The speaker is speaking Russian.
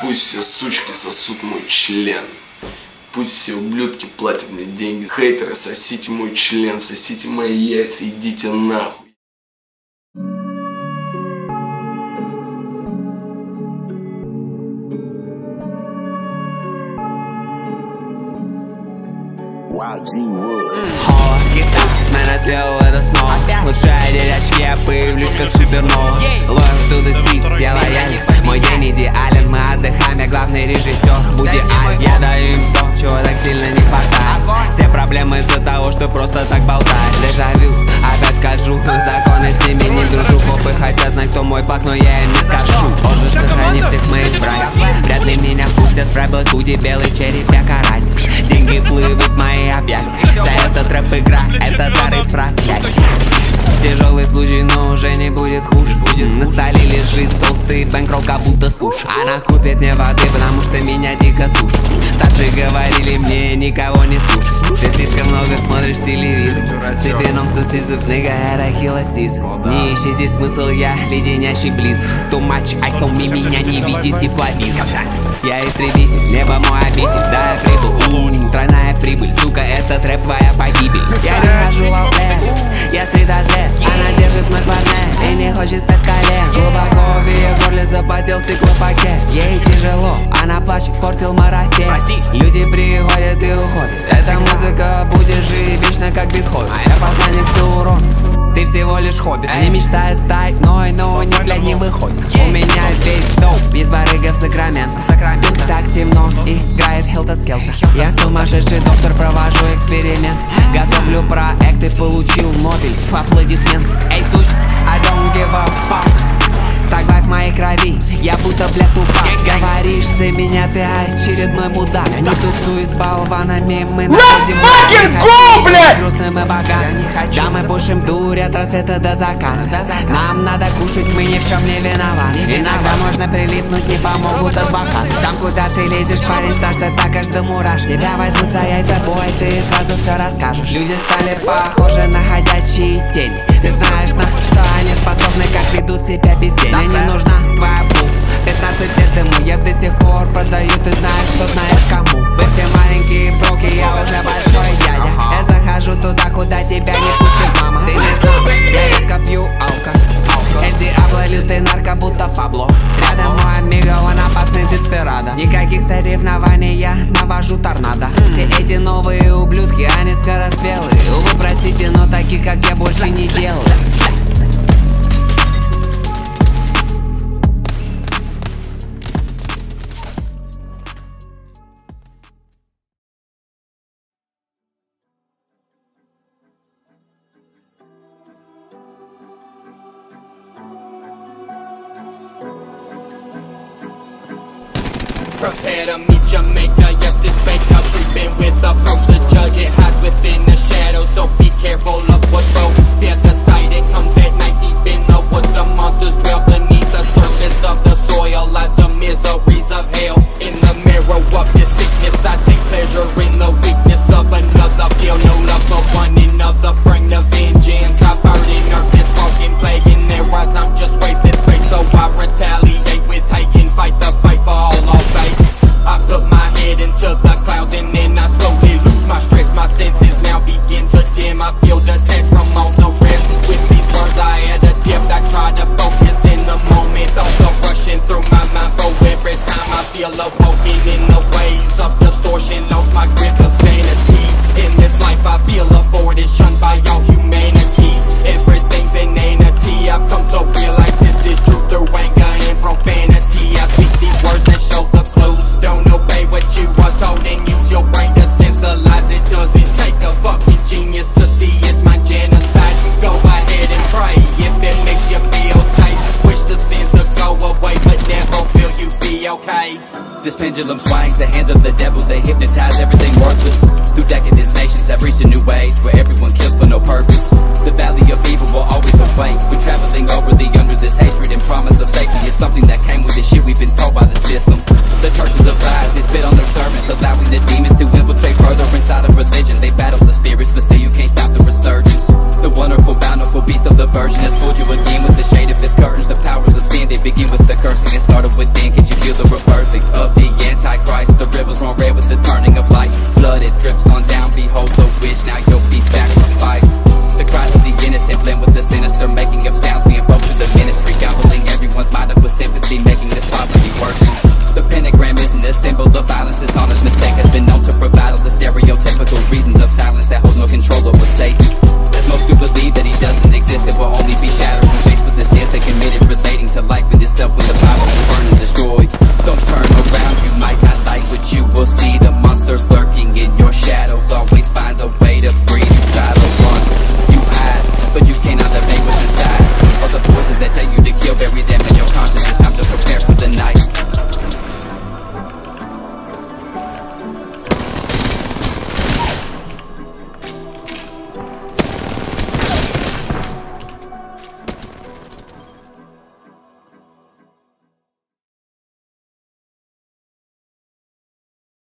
Пусть все сучки сосут мой член. Пусть все ублюдки платят мне деньги. Хейтеры, сосите мой член, сосите мои яйца, идите нахуй. Холла, Смена сделал это снова что просто так болтаешь Дежавю, опять скажу Законы с ними не дружу. Хлопы хотят знать, кто мой пак, но я им не скажу. Боже, сохрани всех моих братьев. Вряд ли меня пустят в рэп, худи, белый череп, я карать Деньги плывут в мои объятия. Вся эта трэп-игра, это дары проклятия. Тяжелый случай, но уже не будет хуже. Столе лежит толстый бэнкролл, как будто суш. Она купит мне воды, потому что меня дико сушит. Старшие говорили мне никого не слушать Ты слишком много смотришь телевизор. Had a killer season Не ищи здесь смысл, я леденящий близ. Too much ice on me, меня не видит тепловизор. Я истребитель, небо мой обитель, да я прибыл Тройная прибыль, всего лишь хобби Они мечтают стать ной, но не, блядь, не выходит У меня весь доп, без барыга в Сакраменто Тут так темно, играет Хелта Скелта. Я сумасшедший доктор, провожу эксперимент. Готовлю проект и получил Нобель Аплодисмент. Эй, суч, I don't give a fuck. Так в моей крови, я будто, бля, тупак. Говоришь за меня, ты очередной мудак. Не тусуй с болванами, мы находим fucking go, блядь! Грустным и богатым Да, мы пушим дурь от рассвета до заката. Нам надо кушать, мы ни в чем не виноваты. Иногда можно прилипнуть, не помогут адвокаты Там, куда ты лезешь, парень, страшно так аж до мураш Тебя возьмут за яйца бой, ты сразу все расскажешь. Люди стали похожи на ходячие тени Ты знаешь, на что они способны, как ведут себя без денег Prepare to meet Jamaica, yes it's Baker Creeping with approach, the judge it hides within the shadows So be careful of what's wrong, fear the pendulum swings, the hands of the devil, they hypnotize everything worthless. Through decadent nations have reached a new age where everyone kills for no purpose. The valley of evil will always complain. We're traveling over the under this hatred and promise of safety is something that came with the shit we've been told by the system. The churches of lies, they spit on their servants, allowing the demons to infiltrate further inside of religion. They fooled you again with the shade of his curtains. The powers of sin, they begin with the cursing and started within. Can you feel the rebirthing? of the Antichrist. The rivers run red with the turning of light. Blood it drips on down. Behold the witch, now you'll